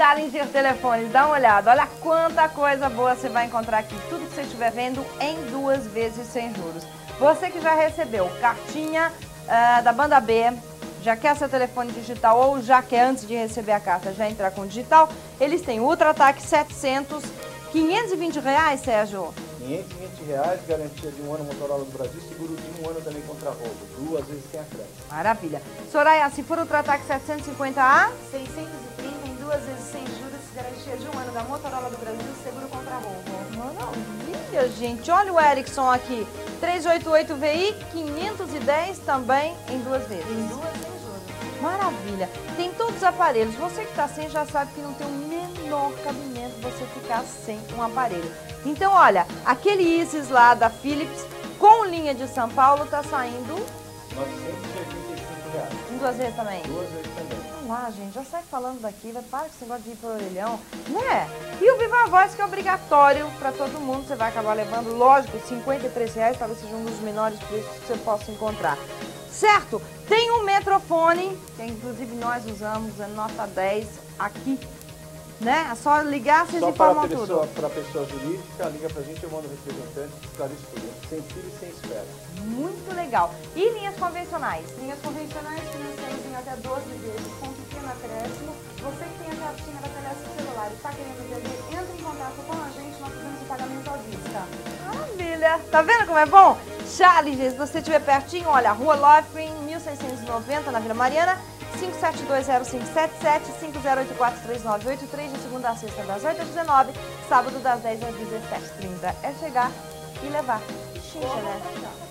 Challenger Telefones, dá uma olhada. Olha quanta coisa boa você vai encontrar aqui. Tudo que você estiver vendo em duas vezes sem juros. Você que já recebeu cartinha uh, da banda B, já quer seu telefone digital ou já quer antes de receber a carta já entrar com digital, eles têm Ultra Ataque 700, 520 reais, Sérgio. 520 reais, garantia de um ano Motorola do Brasil, seguro de um ano também contra roubo. Duas vezes tem a crédito. Maravilha. Soraya, se for Ultra Ataque 750A? 630 em duas vezes sem juros, garantia de um ano da Motorola do Brasil, seguro contra roubo. Maravilha, gente. Olha o Ericsson aqui. 388VI, 510 também em duas vezes. Em duas sem juros. Maravilha. Tem todos os aparelhos. Você que está sem já sabe que não tem o menor cabimento você ficar sem um aparelho. Então, olha, aquele Isis lá da Philips com linha de São Paulo está saindo... 985 reais. Em duas vezes também? Duas vezes também. Vamos lá, gente, já sai falando daqui, vai para com esse negócio de ir pro orelhão, né? E o Viva Voz que é obrigatório para todo mundo, você vai acabar levando, lógico, 53 reais, talvez seja um dos menores preços que você possa encontrar. Certo? Tem um metrofone, que inclusive nós usamos, é nota 10, aqui né? É só ligar, vocês só informam para tudo. Para a pessoa jurídica, liga para a gente, eu mando o representante, esclarece tudo. Sem fila e sem espera. Muito legal. E linhas convencionais? Linhas convencionais financiamos em até 12 vezes, com pequeno acréscimo. Você que tem a cartinha da Telesp celular e está querendo vender, entre em contato com a gente, nós fazemos o pagamento à vista. Maravilha! Tá vendo como é bom? Charles, se você estiver pertinho, olha, Rua Lofgren, 1690, na Vila Mariana, 5720577, 50843983, de segunda a sexta, das 8 às 19, sábado das 10 às 17h30. É chegar e levar. Xincha, né?